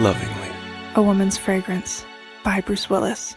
lovingly. A Woman's Fragrance by Bruce Willis.